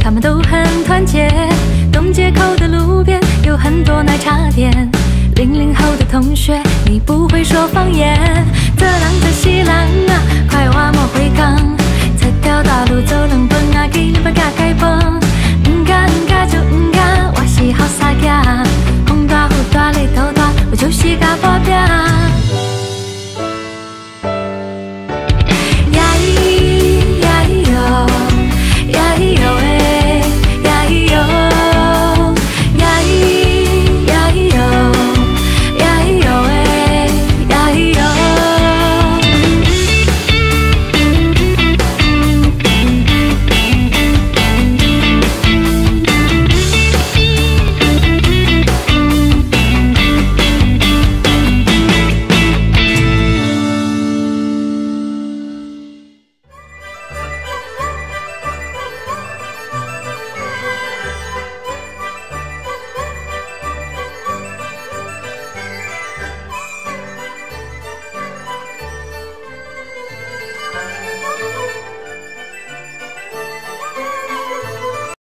他们都很团结。东街口的路边有很多奶茶店。零零后的同学，你不会说方言。一个人在西兰啊，快话莫会讲。一条大路走两半啊，鸡两半家改半。应该不应就应该，我是好傻仔。风大雨大雷都大，我就是。